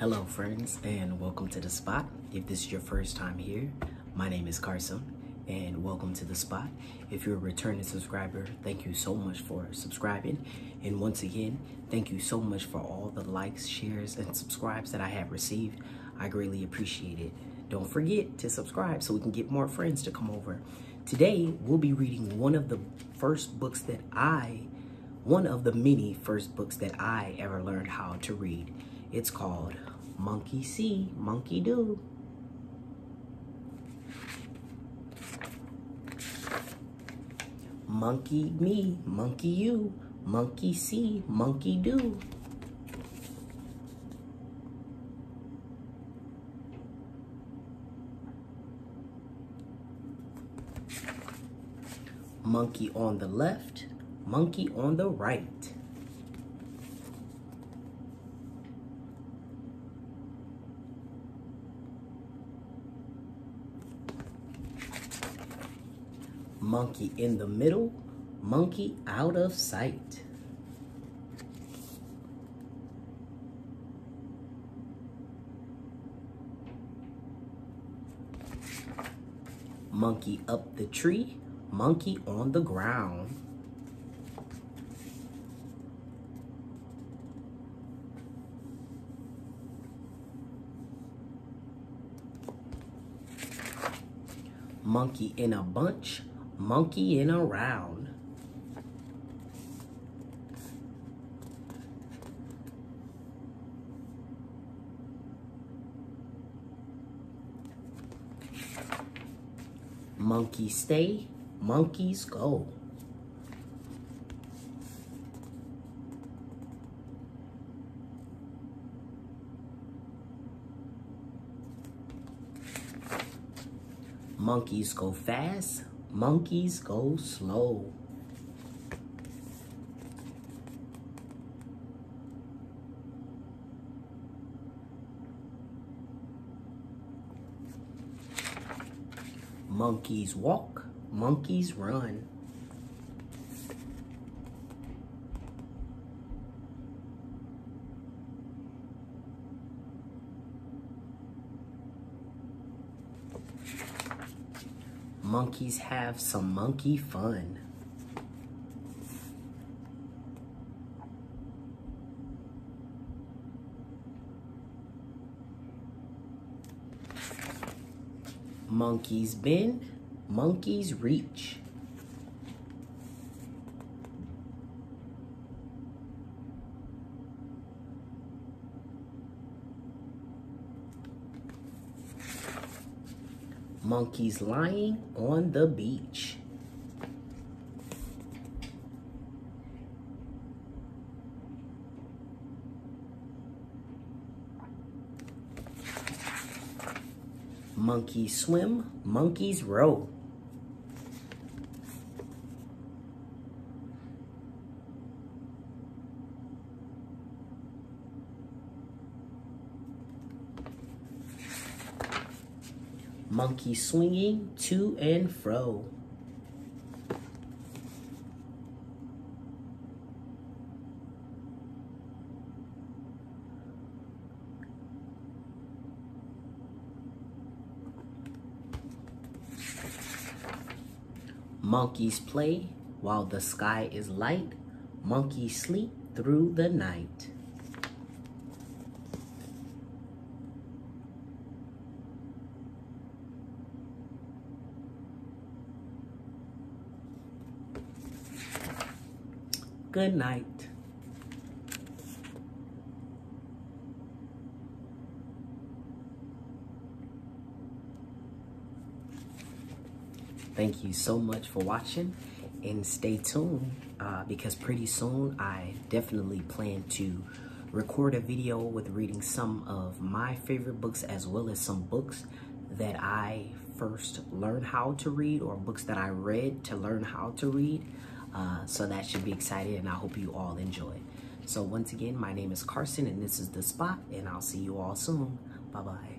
Hello friends and welcome to The Spot. If this is your first time here, my name is Carson and welcome to The Spot. If you're a returning subscriber, thank you so much for subscribing. And once again, thank you so much for all the likes, shares, and subscribes that I have received. I greatly appreciate it. Don't forget to subscribe so we can get more friends to come over. Today, we'll be reading one of the first books that I, one of the many first books that I ever learned how to read. It's called Monkey See, Monkey Do. Monkey me, monkey you, monkey see, monkey do. Monkey on the left, monkey on the right. Monkey in the middle, monkey out of sight. Monkey up the tree, monkey on the ground. Monkey in a bunch, monkeying around. Monkey stay, monkeys go. Monkeys go fast, monkeys go slow. Monkeys walk, monkeys run. Monkeys have some monkey fun. Monkeys bend, monkeys reach. Monkeys lying on the beach. Monkeys swim, monkeys row. Monkey swinging to and fro. Monkeys play while the sky is light. Monkeys sleep through the night. Good night. Thank you so much for watching and stay tuned uh, because pretty soon I definitely plan to record a video with reading some of my favorite books as well as some books that I first learned how to read or books that I read to learn how to read. Uh, so that should be exciting and I hope you all enjoy. So once again, my name is Carson and this is The Spot and I'll see you all soon. Bye-bye.